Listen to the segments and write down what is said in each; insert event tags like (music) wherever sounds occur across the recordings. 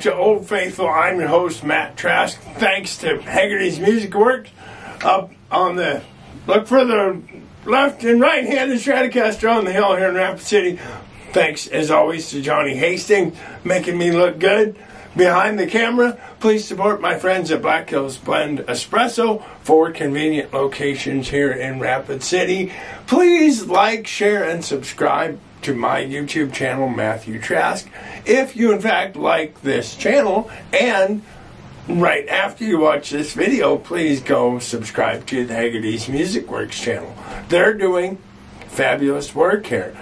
to Old Faithful. I'm your host, Matt Trask. Thanks to Haggerty's Music Works. Up on the, look for the left and right hand handed Stratocaster on the hill here in Rapid City. Thanks, as always, to Johnny Hastings, making me look good. Behind the camera, please support my friends at Black Hills Blend Espresso for convenient locations here in Rapid City. Please like, share, and subscribe to my YouTube channel, Matthew Trask. If you, in fact, like this channel, and right after you watch this video, please go subscribe to the Haggerty's Music Works channel. They're doing fabulous work here.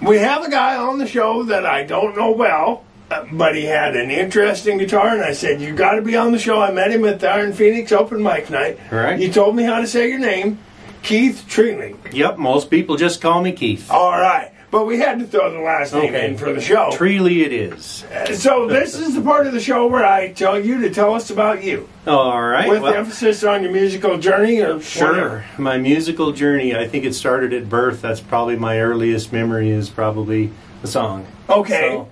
We have a guy on the show that I don't know well, but he had an interesting guitar, and I said, You got to be on the show. I met him at the Iron Phoenix open mic night. Right. He told me how to say your name, Keith Troili. Yep, most people just call me Keith. All right. But we had to throw the last name Okay. in for the show. Troili it is. So this is the part of the show where I tell you to tell us about you, All right. with well, emphasis on your musical journey or sure. whatever. My musical journey, I think it started at birth. That's probably my earliest memory is probably the song. Okay. So,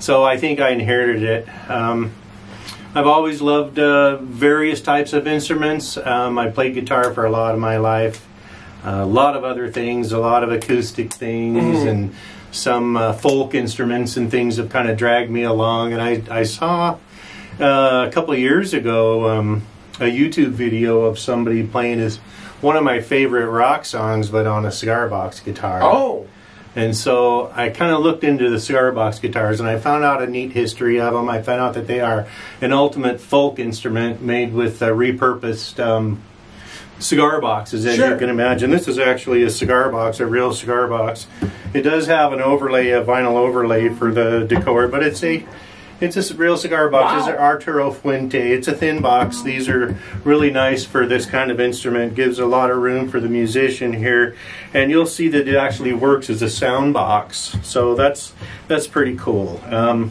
so I think I inherited it. Um, I've always loved uh, various types of instruments. Um, I played guitar for a lot of my life. A lot of other things, a lot of acoustic things, Mm-hmm. and some uh, folk instruments and things have kind of dragged me along. And I, I saw uh, a couple of years ago um, a YouTube video of somebody playing his one of my favorite rock songs, but on a cigar box guitar. Oh. And so I kind of looked into the cigar box guitars and I found out a neat history of them. I found out that they are an ultimate folk instrument made with uh, repurposed um, cigar boxes, as Sure. you can imagine. This is actually a cigar box, a real cigar box. It does have an overlay, a vinyl overlay for the decor, but it's a it's a real cigar box. It's Wow. an Arturo Fuente. It's a thin box. These are really nice for this kind of instrument. Gives a lot of room for the musician here, and you'll see that it actually works as a sound box. So that's that's pretty cool. Um,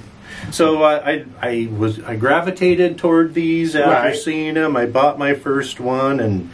so I, I I was I gravitated toward these after Right. seeing them. I bought my first one and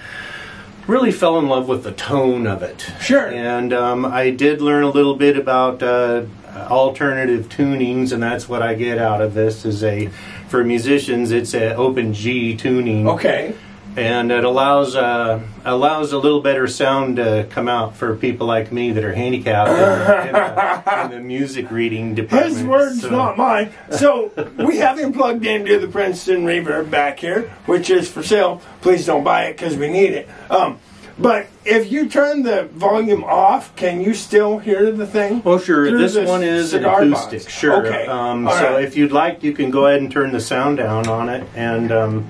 really fell in love with the tone of it. Sure. And um, I did learn a little bit about uh, alternative tunings, and that's what I get out of this. Is a for musicians, it's an open G tuning, Okay. And it allows uh, allows a little better sound to come out for people like me that are handicapped in, the, in the music reading department. His words, So- not mine. So we have him plugged into the Princeton Reverb back here, which is for sale. Please don't buy it because we need it. Um, but if you turn the volume off, can you still hear the thing? Oh, sure. This one is an acoustic. box. Sure. Okay. Um, so right. if you'd like, you can go ahead and turn the sound down on it, and um,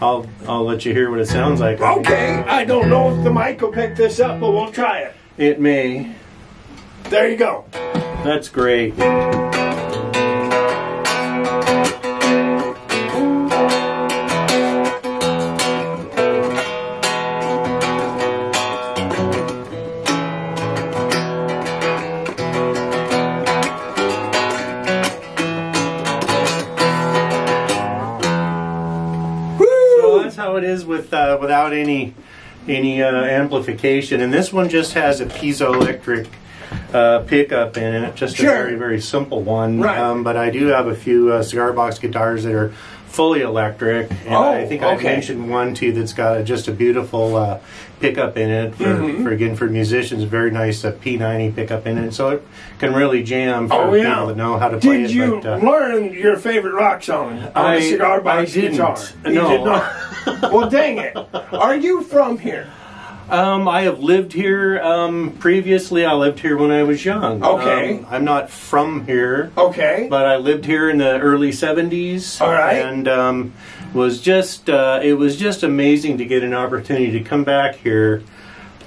I'll I'll let you hear what it sounds like. Okay. I don't know if the mic will pick this up, but we'll try it. It may. There you go. That's great. Any uh, amplification, and this one just has a piezoelectric uh, pickup in it, just Sure. a very very simple one. Right. Um, but I do have a few uh, cigar box guitars that are fully electric, and Oh, I think I mentioned one too that's got a, just a beautiful uh, pickup in it for, Mm-hmm. for again for musicians. Very nice uh, P90 pickup in it, so it can really jam for Oh, yeah. people that know how to play Did it. you but, uh, learn your favorite rock song on I- a cigar box I didn't. guitar? You No. did not. (laughs) (laughs) well, dang it. Are you from here? Um, I have lived here um, previously. I lived here when I was young. Okay. Um, I'm not from here, Okay. but I lived here in the early '70s. All right. And um, was just uh, it was just amazing to get an opportunity to come back here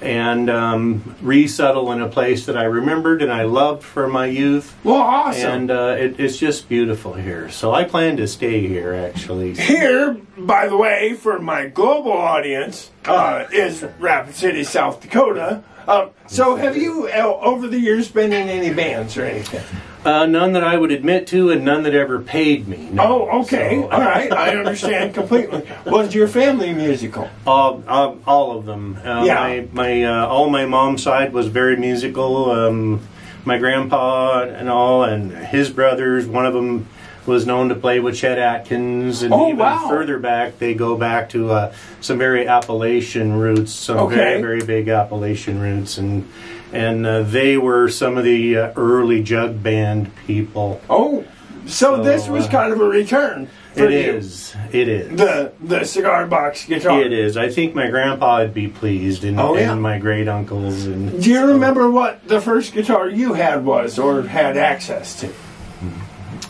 and um, resettle in a place that I remembered and I loved for my youth. well, awesome. And uh, it, it's just beautiful here. So I plan to stay here actually. Here, by the way, for my global audience, uh, is Rapid City, South Dakota. Um, so, have you uh, over the years been in any bands or anything? Uh, none that I would admit to, and none that ever paid me. No. Oh, okay, So- all right, I understand (laughs) completely. Was your family musical? All, all, all of them. Uh, Yeah. My, my uh, all my mom's side was very musical. Um, my grandpa and all, and his brothers. One of them was known to play with Chet Atkins, and Oh, even wow. further back, they go back to uh, some very Appalachian roots, some Okay. very very big Appalachian roots, and and uh, they were some of the uh, early jug band people. Oh, so, So, this was uh, kind of a return. It you. is, it is. the the cigar box guitar. It is. I think my grandpa would be pleased, and, Oh, yeah. and my great uncles. And Do you so- remember what the first guitar you had was or had access to?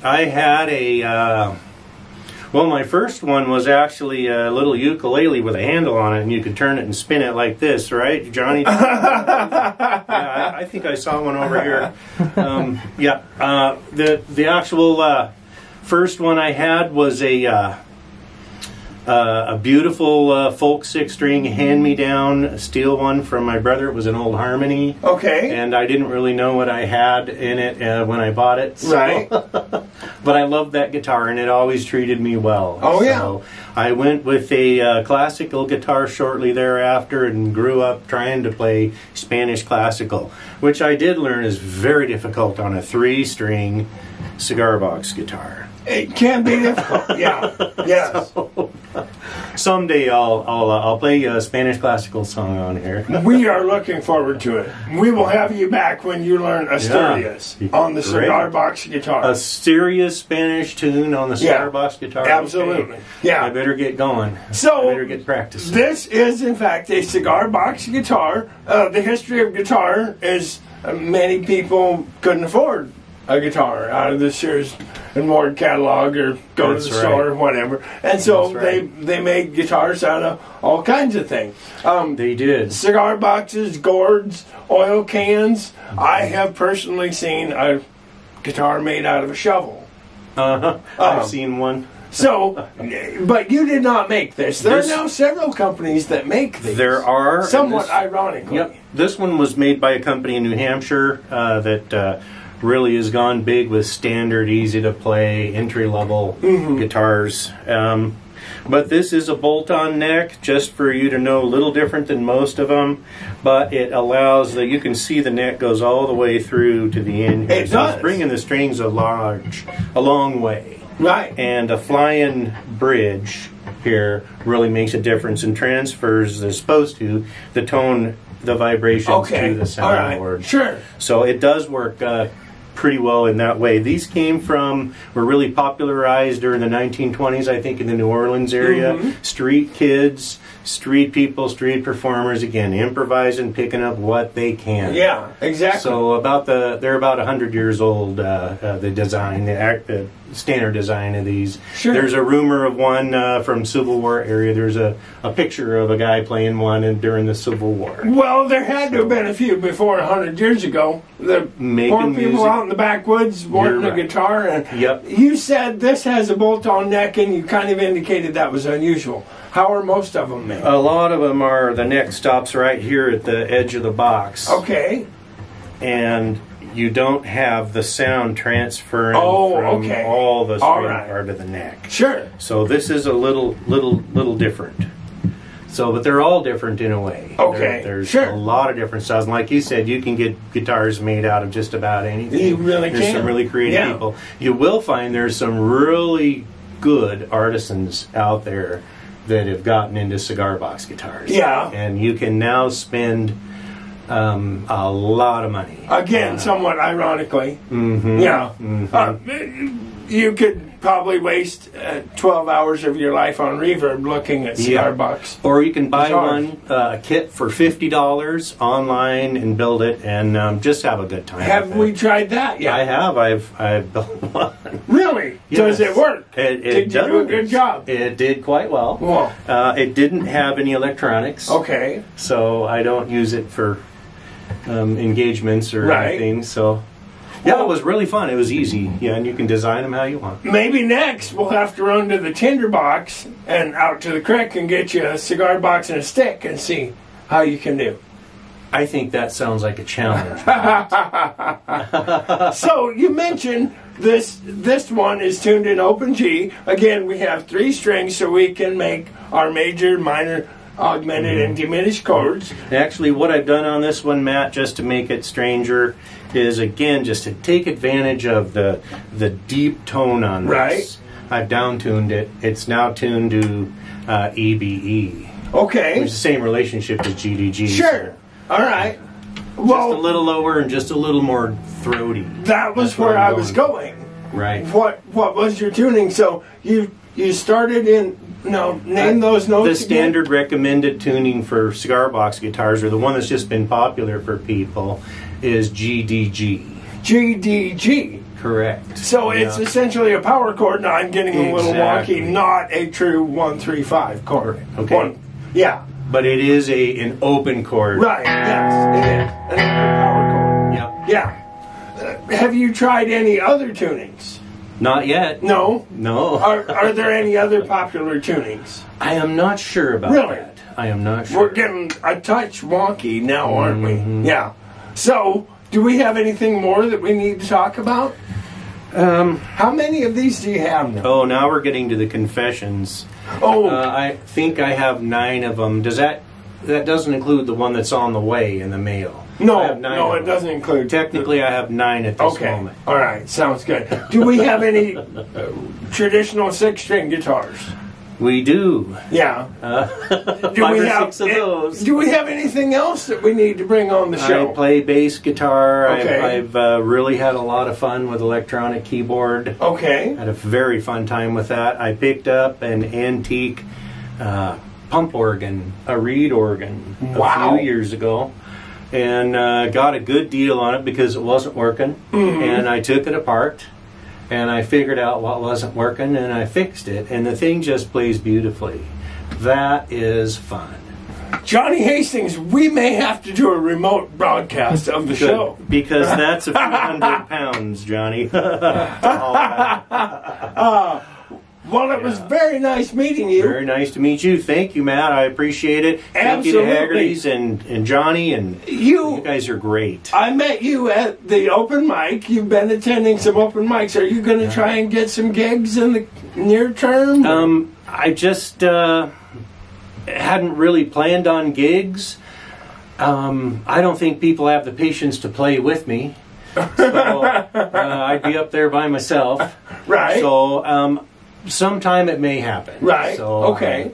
I had a. Uh, well, my first one was actually a little ukulele with a handle on it, and you could turn it and spin it like this, right, Johnny? (laughs) yeah, I, I think I saw one over here. Um, yeah, uh, the the actual uh, first one I had was a. Uh, a beautiful uh, folk six string hand me down steel one from my brother. It was an old Harmony Okay. and I didn't really know what I had in it uh, when I bought it. so- Right. (laughs) but I loved that guitar, and it always treated me well. Oh, yeah. I went with a uh, classical guitar shortly thereafter, and grew up trying to play Spanish classical, which I did learn is very difficult on a three-string cigar box guitar. It can be difficult. Yeah. (laughs) Yes. Someday I'll I'll, uh, I'll play a Spanish classical song on here. (laughs) We are looking forward to it. We will have you back when you learn Asturias Yeah. on the cigar box guitar. A serious Spanish tune on the cigar Yeah. box guitar. Absolutely. Okay. Yeah. I better get going. So- I better get practicing. This is, in fact, a cigar box guitar. Uh, the history of guitar is uh, many people couldn't afford a guitar out of the Sears and Ward catalog or go That's to the right. store or whatever. And so That's they they made guitars out of all kinds of things. Um, They did. cigar boxes, gourds, oil cans. I have personally seen a guitar made out of a shovel. Uh-huh. Um, I've seen one. So, (laughs) but you did not make this. There This- are now several companies that make these. There are. Somewhat this- ironically. Yep. This one was made by a company in New Hampshire uh, that uh, really has gone big with standard, easy to play, entry level Mm-hmm. guitars. Um, but this is a bolt on neck, just for you to know, a little different than most of them. But it allows that you can see the neck goes all the way through to the end. here. It So does. It's bringing the strings a large, a long way. Right. And a flying bridge here really makes a difference and transfers, as supposed to, the tone, the vibrations Okay. to the All right. soundboard. Sure. So it does work uh, pretty well in that way. These came from, were really popularized during the 1920s, I think, in the New Orleans area. Mm-hmm. Street kids, street people, street performers, again, improvising, picking up what they can. Yeah. Exactly. So about the they're about hundred years old. Uh, uh, the design, the, act, the standard design of these. Sure. There's a rumor of one uh, from Civil War area. There's a, a picture of a guy playing one in, during the Civil War. well, there had to have been a few before a hundred years ago. The Making poor people music. out in the backwoods wanting You're a guitar, and Yep. you said this has a bolt-on neck, and you kind of indicated that was unusual. How are most of them made? A lot of them are the neck stops right here at the edge of the box, okay. and you don't have the sound transferring Oh, from okay. all the All string right. part of the neck. Sure. So this is a little, little, little different. So, but they're all different in a way. Okay, There- there's sure. a lot of different styles. And like you said, you can get guitars made out of just about anything. You really there's can. some really creative Yeah. people. You will find there's some really good artisans out there that have gotten into cigar box guitars. Yeah. and you can now spend um, a lot of money. Again, somewhat ironically. Mhm. Yeah. Mhm. Uh, you could probably waste uh, 12 hours of your life on reverb looking at cigar Yeah. Or you can buy one uh, a kit for fifty dollars online and build it and um, just have a good time. Have we it. tried that yet? I have. I've I've built (laughs) one. Really? Does it work? It, it Did you do a good job? It did quite well. Well, Uh, it didn't have any electronics, okay. so I don't use it for um, engagements or Right. anything. So. Yeah, Well- it was really fun. It was easy. Yeah, and you can design them how you want. Maybe next we'll have to run to the tinder box and out to the creek and get you a cigar box and a stick and see how you can do. I think that sounds like a challenge. (laughs) So you mentioned this this one is tuned in open G. Again, we have three strings so we can make our major, minor, augmented and diminished chords. Actually, what I've done on this one, Matt, just to make it stranger, is again just to take advantage of the the deep tone on this. Right. I've down tuned it. It's now tuned to uh, EBE, Okay. which is the same relationship as GDG. Sure. All right. Just a little lower and just a little more throaty. that was That's where where I'm was going. going. Right. What What was your tuning? So you you started in no name those notes. Uh, The again. standard recommended tuning for cigar box guitars, or the one that's just been popular for people, is GDG. GDG. Correct. So it's essentially a power chord. Now I'm getting a little Exactly. wonky. Not a true one three five chord. Okay. One, yeah. but it is a an open chord. Right. Yes. It is. An open power chord. Yep. Yeah. Uh, have you tried any other tunings? Not yet. No. No. Are, are there any other popular tunings? I am not sure about Really? that. I am not sure. We're getting a touch wonky now, aren't Mm-hmm. we? Yeah. So, do we have anything more that we need to talk about? Um, How many of these do you have now? oh, now we're getting to the confessions. Oh, Uh, I think I have nine of them. Does that that doesn't include the one that's on the way in the mail? I no, have nine no, it them. doesn't include. Technically, I have nine at this Okay. moment. All right. Sounds good. Do we have any uh, traditional six-string guitars? We do. Yeah. Uh, (laughs) Do five we or have six of eh, those. Do we have anything else that we need to bring on the show? I play bass guitar. Okay. I've, I've uh, really had a lot of fun with electronic keyboard. okay. Had a very fun time with that. I picked up an antique uh, pump organ, a reed organ, Wow. a few years ago, and uh, got a good deal on it because it wasn't working. Mm-hmm. And I took it apart and I figured out what wasn't working and I fixed it, and the thing just plays beautifully. That is fun. Johnny Hastings, we may have to do a remote broadcast of the Good, show. Because (laughs) that's a few hundred pounds, Johnny. (laughs) That. (laughs) Well, it was very nice meeting you. Very nice to meet you. Thank you, Matt. I appreciate it. Thank you to Haggerty's and, and Johnny, and You- you guys are great. I met you at the open mic. You've been attending some open mics. Are you going to try and get some gigs in the near term? Um, I just uh, hadn't really planned on gigs. Um, I don't think people have the patience to play with me. So (laughs) uh, I'd be up there by myself. right. So um, sometime it may happen. right. So okay. uh,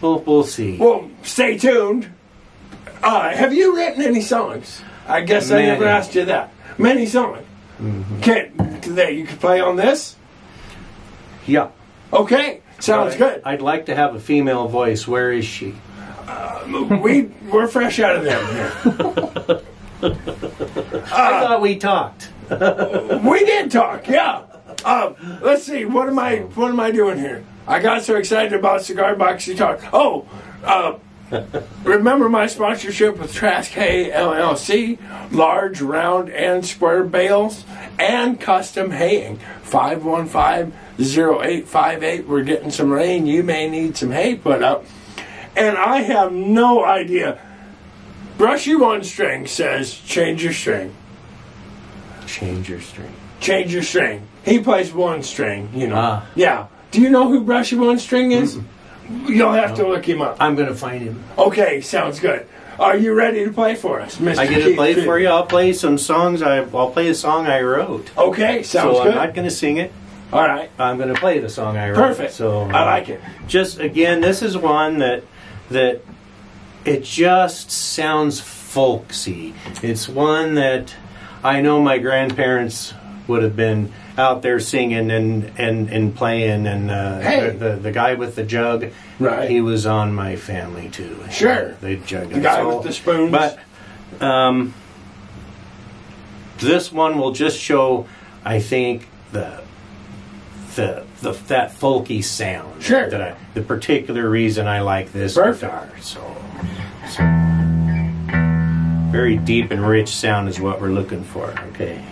we'll we'll see. Well, stay tuned. Uh, have you written any songs? I guess I never asked you that. Many songs. Can that you could play on this? yeah. Okay, sounds I- good. I'd like to have a female voice. Where is she? we we're fresh out of them here. (laughs) I thought we talked. We did talk, yeah. Um, let's see. What am I? What am I doing here? I got so excited about cigar box talk. Oh, uh, (laughs) remember my sponsorship with Trask Hay LLC, large, round, and square bales, and custom haying. 515-0858. We're getting some rain. You may need some hay put up, and I have no idea. Brushy one string says change your string Change your string. Change your string. He plays one string, you know. Ah. Yeah. Do you know who Brushy One String is? You'll have to look him up. I'm gonna find him. Okay, sounds good. Are you ready to play for us, Mr. I get to play for you. I'll play some songs. I, I'll play a song I wrote. Okay, sounds so good. I'm not going to sing it. All right. I'm going to play the song I wrote. Perfect. So I like it. Just again, this is one that that it just sounds folksy. It's one that I know my grandparents would have been out there singing and and, and playing. And uh, Hey. the, the the guy with the jug, Right. He was on my family too. Sure. they jug The guy with the spoons. But um, this one will just show, I think, the the, the that folky sound. Sure. That I, the particular reason I like this Perfect. guitar. So, so very deep and rich sound is what we're looking for. Okay.